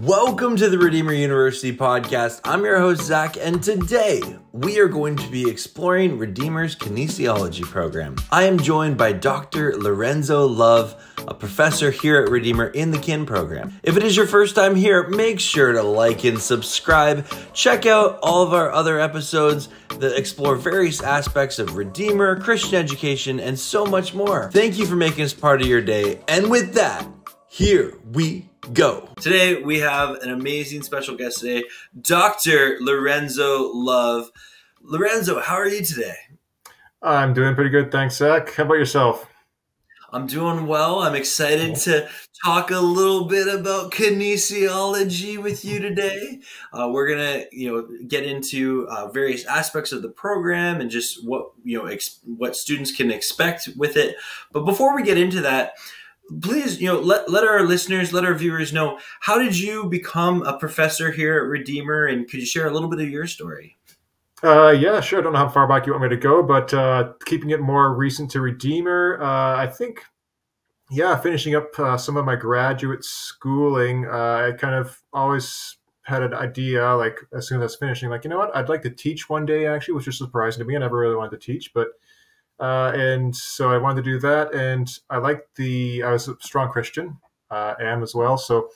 Welcome to the Redeemer University podcast. I'm your host, Zach, and today we are going to be exploring Redeemer's kinesiology program. I am joined by Dr. Lorenzo Love, a professor here at Redeemer in the KIN program. If it is your first time here, make sure to like and subscribe. Check out all of our other episodes that explore various aspects of Redeemer, Christian education, and so much more. Thank you for making us part of your day. And with that, here we go. Today we have an amazing special guest today, Dr. Lorenzo Love. Lorenzo, how are you today? I'm doing pretty good, thanks, Zach. How about yourself? I'm doing well. I'm excited to talk a little bit about kinesiology with you today. Uh, we're gonna, you know, get into uh, various aspects of the program and just what you know, what students can expect with it. But before we get into that, please, you know, let, let our listeners, let our viewers know how did you become a professor here at Redeemer, and could you share a little bit of your story? Uh, yeah, sure. I don't know how far back you want me to go, but uh, keeping it more recent to Redeemer, uh, I think, yeah, finishing up uh, some of my graduate schooling, uh, I kind of always had an idea, like as soon as I was finishing, like you know what, I'd like to teach one day, actually, which is surprising to me. I never really wanted to teach, but uh, and so I wanted to do that. And I liked the, I was a strong Christian, uh, am as well. So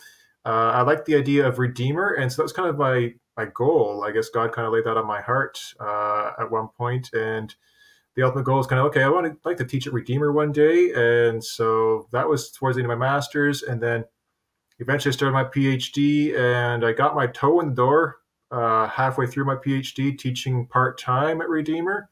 uh, I liked the idea of Redeemer. And so that was kind of my, my goal. I guess God kind of laid that on my heart uh, at one point. And the ultimate goal is kind of, okay, I want to like to teach at Redeemer one day. And so that was towards the end of my master's. And then eventually I started my PhD and I got my toe in the door uh, halfway through my PhD teaching part time at Redeemer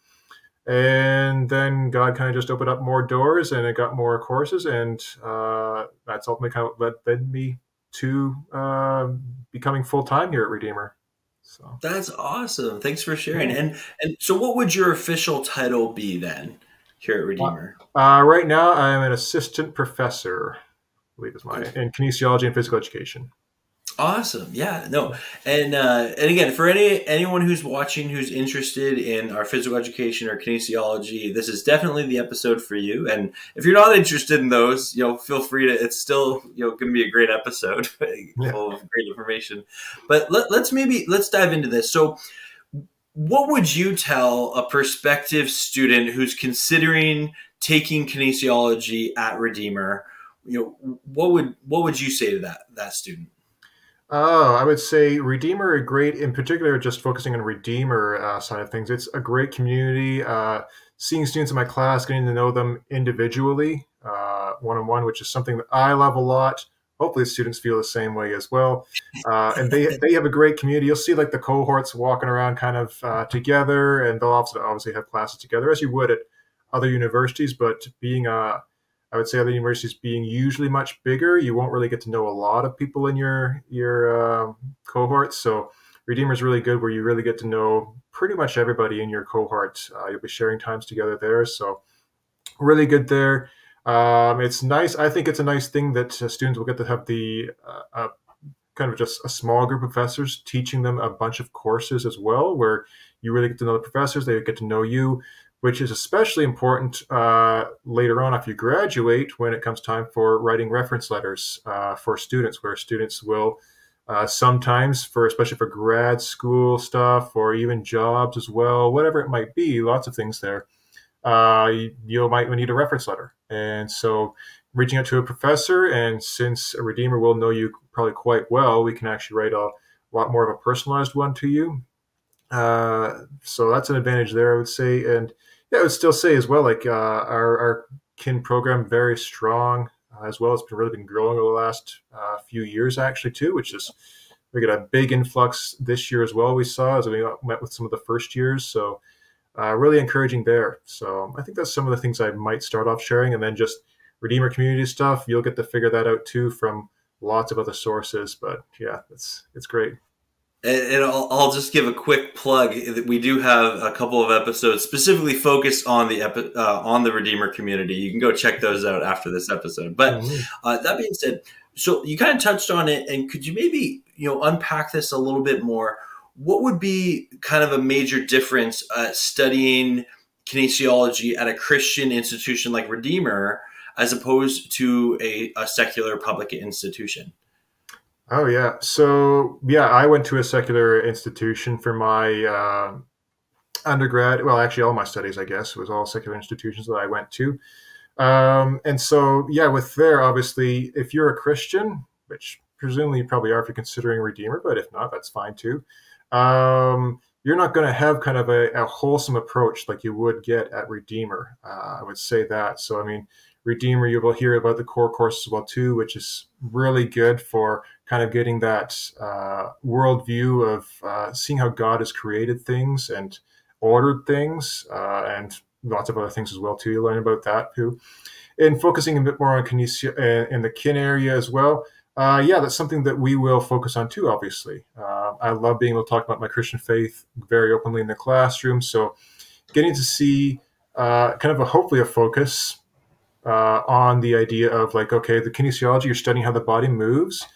and then God kind of just opened up more doors and it got more courses, and uh, that's ultimately kind of led, led me to uh, becoming full time here at Redeemer. So that's awesome. Thanks for sharing. Yeah. And and so, what would your official title be then here at Redeemer? Uh, right now, I'm an assistant professor. I believe is my in kinesiology and physical education. Awesome. Yeah. No. And uh, and again, for any anyone who's watching who's interested in our physical education or kinesiology, this is definitely the episode for you. And if you're not interested in those, you know, feel free to. It's still you know going to be a great episode, yeah. full of great information. But let, let's maybe let's dive into this. So, what would you tell a prospective student who's considering taking kinesiology at Redeemer? You know, what would what would you say to that that student? Oh, I would say Redeemer, a great, in particular, just focusing on Redeemer uh, side of things. It's a great community. Uh, seeing students in my class, getting to know them individually, one on one, which is something that I love a lot. Hopefully, students feel the same way as well. Uh, and they they have a great community. You'll see like the cohorts walking around kind of uh, together, and they'll obviously have classes together as you would at other universities. But being a I would say other universities being usually much bigger, you won't really get to know a lot of people in your your uh, cohorts. So Redeemer is really good, where you really get to know pretty much everybody in your cohort. Uh, you'll be sharing times together there, so really good there. Um, it's nice. I think it's a nice thing that uh, students will get to have the uh, kind of just a small group of professors teaching them a bunch of courses as well, where you really get to know the professors, they get to know you which is especially important uh, later on if you graduate when it comes time for writing reference letters uh, for students, where students will uh, sometimes, for especially for grad school stuff or even jobs as well, whatever it might be, lots of things there. Uh, you, you might need a reference letter, and so reaching out to a professor, and since a redeemer will know you probably quite well, we can actually write a lot more of a personalized one to you. Uh, so that's an advantage there, I would say, and yeah, I would still say as well, like uh, our, our kin program very strong uh, as well. It's been really been growing over the last uh, few years actually too, which is we got a big influx this year as well. We saw as we met with some of the first years, so uh, really encouraging there. So I think that's some of the things I might start off sharing, and then just Redeemer community stuff. You'll get to figure that out too from lots of other sources. But yeah, it's it's great and I'll, I'll, just give a quick plug. That we do have a couple of episodes specifically focused on the epi- uh, on the Redeemer community. You can go check those out after this episode. But mm-hmm. uh, that being said, so you kind of touched on it, and could you maybe you know unpack this a little bit more? What would be kind of a major difference uh, studying kinesiology at a Christian institution like Redeemer as opposed to a, a secular public institution? Oh yeah. So yeah, I went to a secular institution for my uh, undergrad. Well, actually, all my studies, I guess, was all secular institutions that I went to. Um, and so yeah, with there, obviously, if you're a Christian, which presumably you probably are if you're considering Redeemer, but if not, that's fine too. Um, you're not going to have kind of a, a, wholesome approach like you would get at Redeemer. Uh, I would say that. So I mean, Redeemer, you will hear about the core course as well too, which is really good for kind of getting that uh, worldview of uh, seeing how God has created things and ordered things, uh, and lots of other things as well too. You learn about that too, and focusing a bit more on kinesia uh, in the kin area as well. Uh, yeah, that's something that we will focus on too. Obviously, uh, I love being able to talk about my Christian faith very openly in the classroom. So, getting to see kind of a hopefully a focus uh, on the idea of like, okay, the kinesiology, you're studying how the body moves,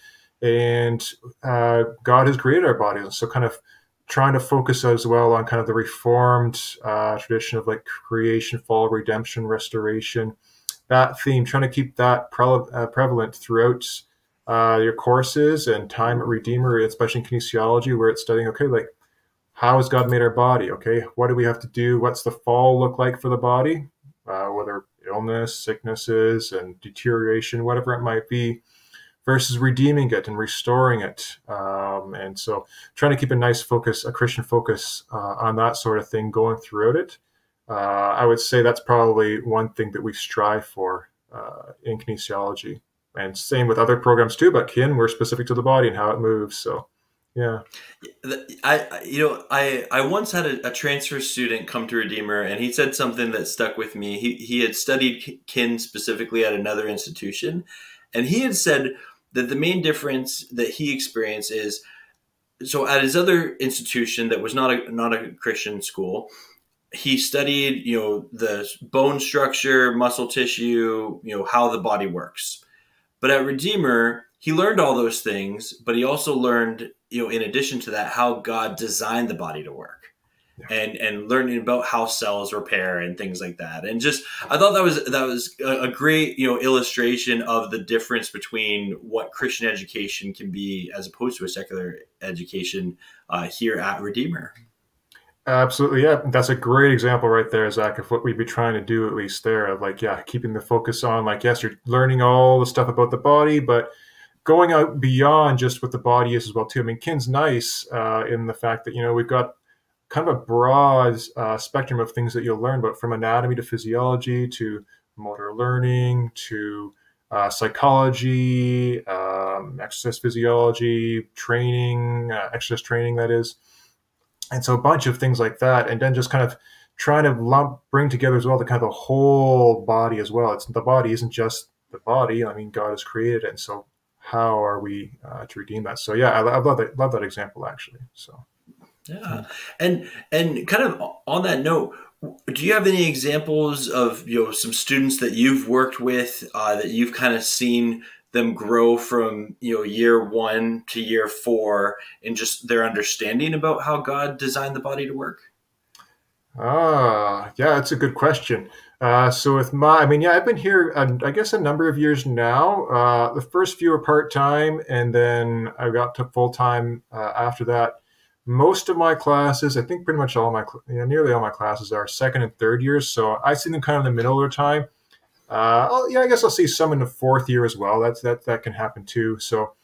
and uh, God has created our bodies. So, kind of trying to focus as well on kind of the reformed uh, tradition of like creation, fall, redemption, restoration, that theme, trying to keep that pre- uh, prevalent throughout uh, your courses and time at Redeemer, especially in kinesiology, where it's studying, okay, like, how has God made our body? Okay, what do we have to do? What's the fall look like for the body? Uh, whether illness, sicknesses, and deterioration, whatever it might be, versus redeeming it and restoring it. Um, and so, trying to keep a nice focus, a Christian focus uh, on that sort of thing going throughout it. Uh, I would say that's probably one thing that we strive for uh, in kinesiology. And same with other programs too, but kin, we're specific to the body and how it moves. So yeah. I, you know, I, I once had a, a, transfer student come to Redeemer and he said something that stuck with me. He, he had studied kin specifically at another institution. And he had said that the main difference that he experienced is so at his other institution that was not a, not a Christian school, he studied, you know, the bone structure, muscle tissue, you know, how the body works. But at Redeemer, he learned all those things, but he also learned you know, in addition to that, how God designed the body to work. Yeah. And and learning about how cells repair and things like that, and just I thought that was that was a, great you know illustration of the difference between what Christian education can be as opposed to a secular education uh, here at Redeemer. Absolutely, yeah, that's a great example right there, Zach, of what we'd be trying to do at least there. Of like, yeah, keeping the focus on like, yes, you're learning all the stuff about the body, but going out beyond just what the body is as well too. I mean, Kin's nice uh, in the fact that you know we've got kind of a broad uh, spectrum of things that you'll learn, but from anatomy to physiology to motor learning to uh, psychology, um, exercise physiology, training, uh, exercise training, that is. And so a bunch of things like that. And then just kind of trying to lump, bring together as well the kind of the whole body as well. It's the body isn't just the body. I mean, God has created it. And so how are we uh, to redeem that? So yeah, I, I love that love that example actually. So yeah, and and kind of on that note, do you have any examples of you know some students that you've worked with uh, that you've kind of seen them grow from you know year one to year four in just their understanding about how God designed the body to work? Ah, yeah, that's a good question. Uh, so with my, I mean, yeah, I've been here, uh, I guess, a number of years now. Uh, the first few were part time, and then I got to full time uh, after that. Most of my classes, I think, pretty much all my, yeah, nearly all my classes are second and third years. So I see them kind of in the middle of the time. Uh, yeah, I guess I'll see some in the fourth year as well. That's that that can happen too. So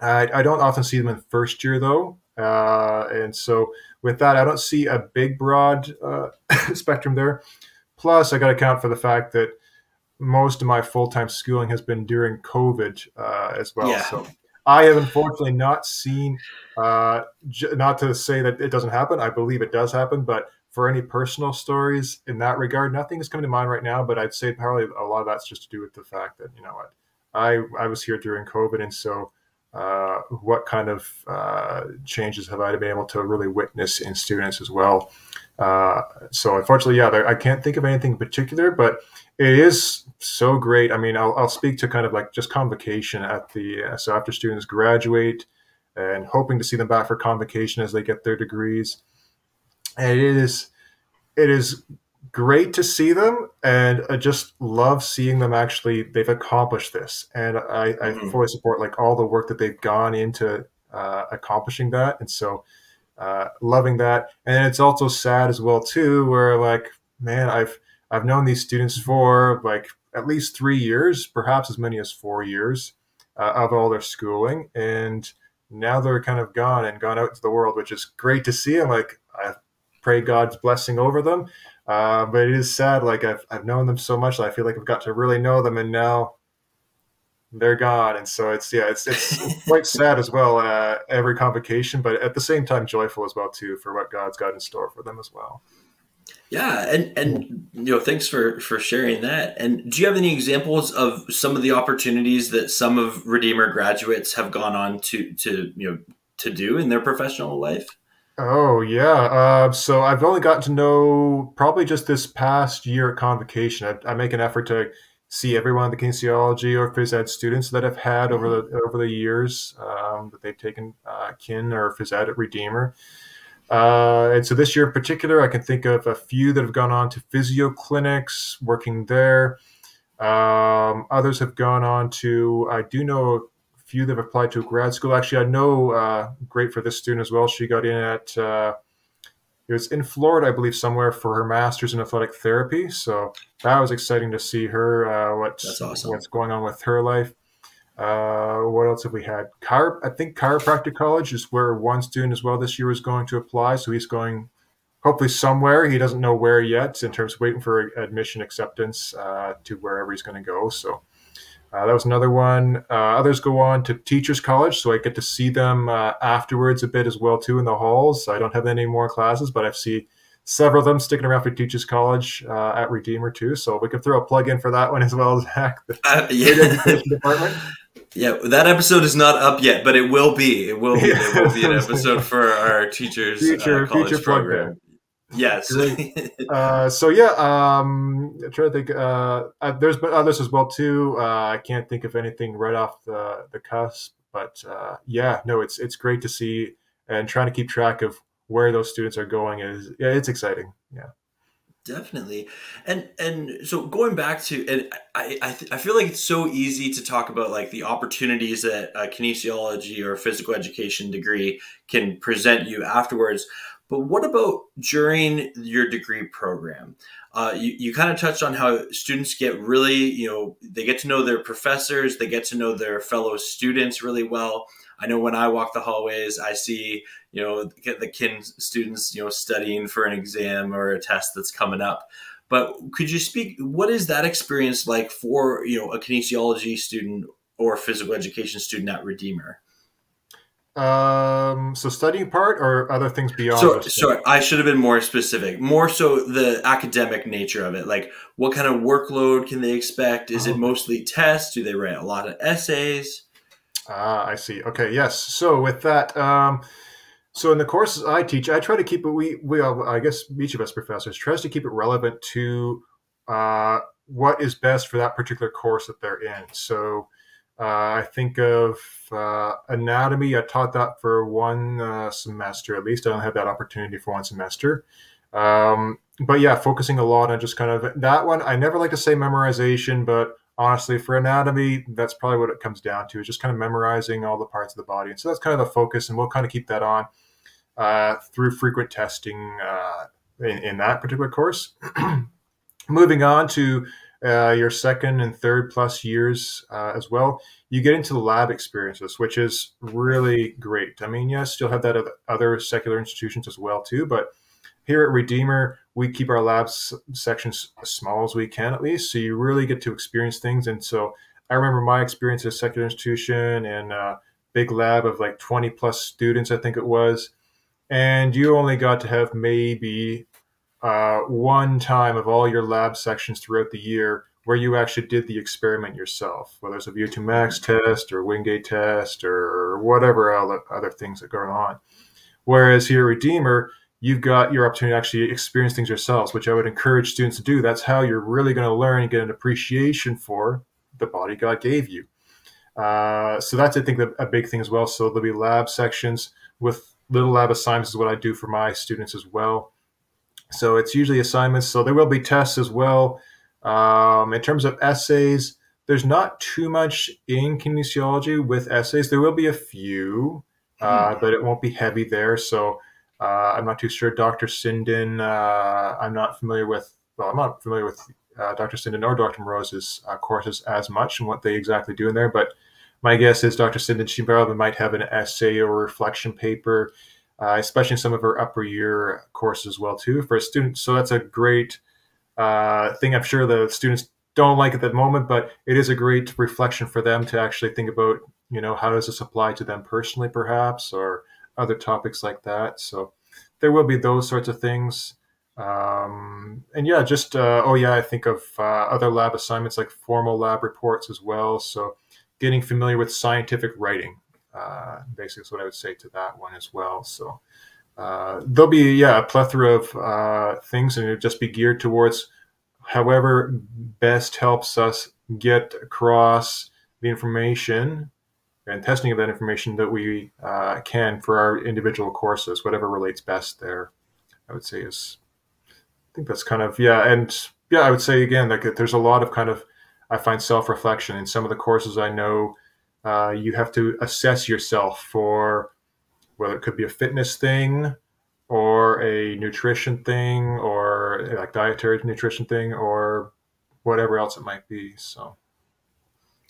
I, I don't often see them in first year though, uh, and so with that, I don't see a big broad spectrum there. Plus, I got to account for the fact that most of my full time schooling has been during COVID uh, as well. Yeah. So I have unfortunately not seen, uh, j- not to say that it doesn't happen. I believe it does happen, but for any personal stories in that regard, nothing is coming to mind right now. But I'd say probably a lot of that's just to do with the fact that you know what, I I was here during COVID, and so uh, what kind of uh, changes have I been able to really witness in students as well? Uh, so unfortunately, yeah, I can't think of anything in particular, but it is so great. I mean, I'll, I'll speak to kind of like just convocation at the uh, so after students graduate and hoping to see them back for convocation as they get their degrees. And it is it is great to see them, and I just love seeing them actually. They've accomplished this, and I, I mm-hmm. fully support like all the work that they've gone into uh, accomplishing that, and so uh, loving that. And it's also sad as well too, where like, man, I've I've known these students for like at least three years, perhaps as many as four years uh, of all their schooling, and now they're kind of gone and gone out to the world, which is great to see. And like, I pray God's blessing over them. Uh, but it is sad. Like I've, I've known them so much that I feel like I've got to really know them, and now they're gone. And so it's yeah, it's it's quite sad as well. Uh, every convocation, but at the same time joyful as well too for what God's got in store for them as well. Yeah, and and you know, thanks for for sharing that. And do you have any examples of some of the opportunities that some of Redeemer graduates have gone on to to you know to do in their professional life? Oh yeah. Uh, so I've only gotten to know probably just this past year at convocation. I, I make an effort to see every one of the kinesiology or phys ed students that I've had over the over the years um, that they've taken uh, kin or phys ed at Redeemer. Uh, and so this year in particular, I can think of a few that have gone on to physio clinics, working there. Um, others have gone on to, I do know a few that have applied to grad school. Actually, I know uh, great for this student as well. She got in at uh, it was in Florida, I believe, somewhere for her master's in athletic therapy. So that was exciting to see her. Uh, what's awesome. what's going on with her life? Uh, what else have we had? Chiro- I think chiropractic college is where one student as well this year is going to apply. So he's going hopefully somewhere. He doesn't know where yet in terms of waiting for admission acceptance uh, to wherever he's going to go. So uh, that was another one. Uh, others go on to teachers college, so I get to see them uh, afterwards a bit as well too in the halls. I don't have any more classes, but I see several of them sticking around for teachers college uh, at Redeemer too. So we could throw a plug in for that one as well, Zach. The uh, yeah. education department. Yeah, that episode is not up yet, but it will be. It will be. It will be an episode for our teachers future, college future program. Yes. uh, so yeah, um, I'm trying to think. Uh, uh, there's been others as well too. Uh, I can't think of anything right off the the cusp, but uh, yeah, no, it's it's great to see and trying to keep track of where those students are going is yeah, it's exciting. Yeah. Definitely, and and so going back to and I I, th- I feel like it's so easy to talk about like the opportunities that a kinesiology or physical education degree can present you afterwards, but what about during your degree program? Uh, you, you kind of touched on how students get really, you know, they get to know their professors, they get to know their fellow students really well. I know when I walk the hallways, I see, you know, the kin students, you know, studying for an exam or a test that's coming up. But could you speak, what is that experience like for, you know, a kinesiology student or physical education student at Redeemer? Um, so studying part or other things beyond. So, sorry, I should have been more specific. More so the academic nature of it. Like, what kind of workload can they expect? Is oh. it mostly tests? Do they write a lot of essays? Ah, I see. Okay, yes. So with that, um, so in the courses I teach, I try to keep it. We we I guess each of us professors tries to keep it relevant to uh, what is best for that particular course that they're in. So uh, I think of uh, anatomy. I taught that for one uh, semester at least. I don't have that opportunity for one semester. Um, but yeah, focusing a lot on just kind of that one. I never like to say memorization, but honestly, for anatomy, that's probably what it comes down to is just kind of memorizing all the parts of the body. And so that's kind of the focus, and we'll kind of keep that on uh, through frequent testing uh, in, in that particular course. Moving on to uh, your second and third plus years uh, as well, you get into the lab experiences, which is really great. I mean, yes, you'll have that at other secular institutions as well too, but here at Redeemer, we keep our labs sections as small as we can, at least, so you really get to experience things. And so I remember my experience at a secular institution and a big lab of like 20 plus students, I think it was, and you only got to have maybe uh, one time of all your lab sections throughout the year where you actually did the experiment yourself, whether it's a VO2 max test or Wingate test or whatever other, other things that go on. Whereas here at Redeemer, you've got your opportunity to actually experience things yourselves, which I would encourage students to do. That's how you're really going to learn and get an appreciation for the body God gave you. Uh, so that's, I think, a big thing as well. So there'll be lab sections with little lab assignments is what I do for my students as well So it's usually assignments. So there will be tests as well. Um, in terms of essays, there's not too much in kinesiology with essays. There will be a few, uh, mm. but it won't be heavy there. So uh, I'm not too sure. Dr. Sinden, uh, I'm not familiar with. Well, I'm not familiar with uh, Dr. Sinden or Dr. Morose's uh, courses as much and what they exactly do in there. But my guess is Dr. Sinden, she probably might have an essay or reflection paper, uh, especially in some of her upper year courses as well too for a student. So that's a great thing. I'm sure the students don't like at the moment, but it is a great reflection for them to actually think about, you know, how does this apply to them personally, perhaps, or other topics like that. So there will be those sorts of things. Um, and yeah, just, uh, oh yeah, I think of uh, other lab assignments like formal lab reports as well. So getting familiar with scientific writing, uh, basically is what I would say to that one as well. So uh, there'll be, yeah, a plethora of uh, things and it'll just be geared towards however best helps us get across the information and testing of that information that we uh, can for our individual courses, whatever relates best there, I would say is, I think that's kind of, yeah. And yeah, I would say again, like there's a lot of kind of, I find self-reflection in some of the courses I know, uh, you have to assess yourself for whether it could be a fitness thing or a nutrition thing or like dietary nutrition thing or whatever else it might be. So.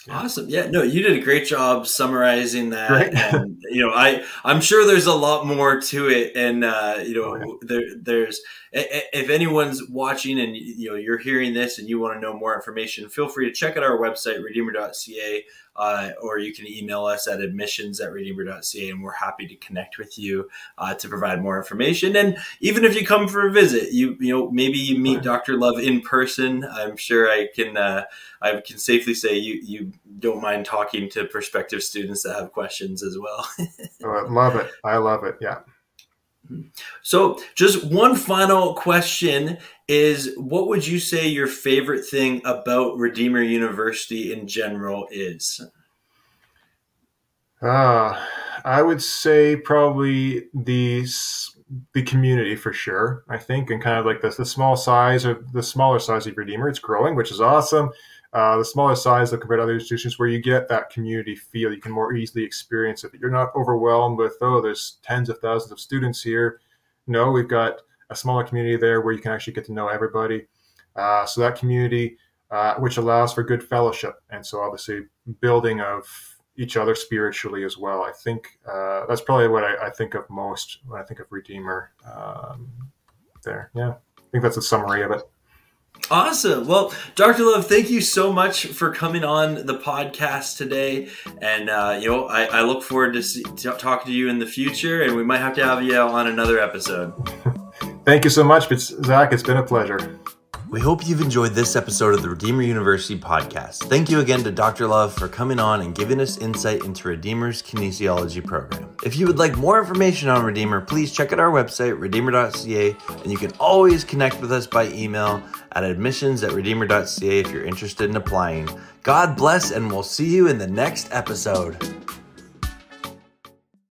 Yeah. Awesome. Yeah, no, you did a great job summarizing that. Right. and you know, I I'm sure there's a lot more to it and uh, you know, oh, yeah. there there's if anyone's watching and you know you're hearing this and you want to know more information, feel free to check out our website redeemer.ca uh, or you can email us at admissions at redeemer.ca and we're happy to connect with you uh, to provide more information. And even if you come for a visit, you you know maybe you meet Dr. Love in person. I'm sure I can uh, I can safely say you you don't mind talking to prospective students that have questions as well. oh, I love it. I love it. Yeah. So, just one final question is what would you say your favorite thing about Redeemer University in general is? Uh, I would say probably the the community for sure. I think, and kind of like the, the small size or the smaller size of Redeemer, it's growing, which is awesome. Uh, the smaller size compared to other institutions where you get that community feel, you can more easily experience it. You're not overwhelmed with, oh, there's tens of thousands of students here. No, we've got a smaller community there where you can actually get to know everybody. Uh, so that community, uh, which allows for good fellowship, and so obviously building of each other spiritually as well. I think uh, that's probably what I, I, think of most when I think of Redeemer. Um, there, yeah, I think that's a summary of it. Awesome. Well, Dr. Love, thank you so much for coming on the podcast today. And, uh, you know, I, I, look forward to, see, to talking to you in the future, and we might have to have you on another episode. thank you so much, Zach. It's been a pleasure. We hope you've enjoyed this episode of the Redeemer University podcast. Thank you again to Dr. Love for coming on and giving us insight into Redeemer's kinesiology program. If you would like more information on Redeemer, please check out our website, redeemer.ca, and you can always connect with us by email at admissions at redeemer.ca if you're interested in applying. God bless, and we'll see you in the next episode.